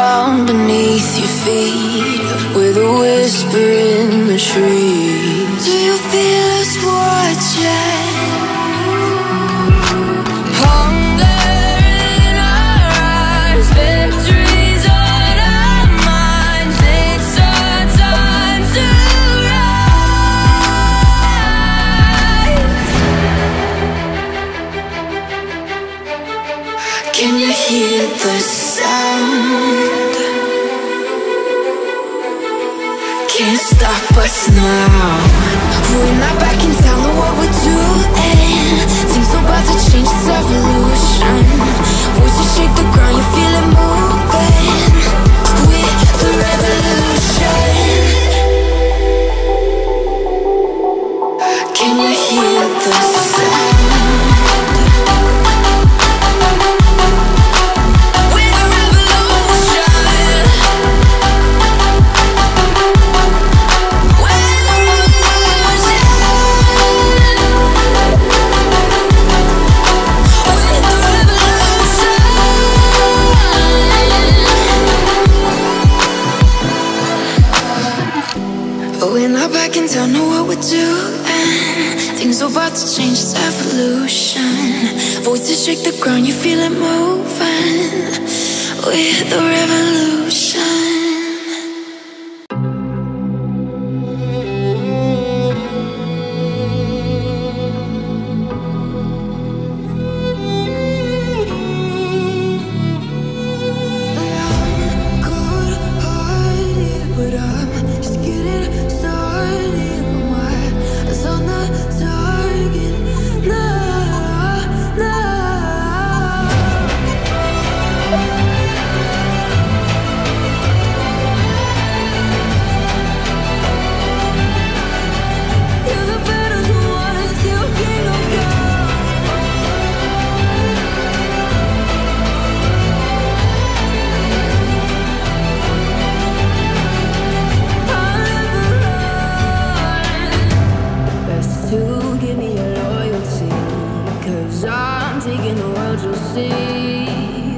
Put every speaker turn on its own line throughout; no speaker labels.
Ground beneath your feet, with a whisper in the trees. Do you feel us watching? Can you hear the us now. We're not back in town, know what we're doing. Things are about to change, it's evolution. Voices shake the ground, you feel back in town, know what we're doing. Things are about to change, it's evolution. Voices shake the ground, you feel it moving. We're the revolution.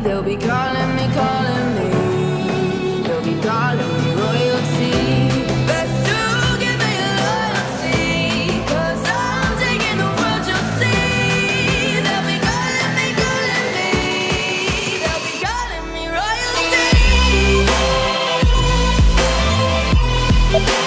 They'll be calling me, calling me. They'll be calling me royalty. Best to give me I'm taking the world you'll see. They'll be calling me, calling me. They'll be calling me royalty.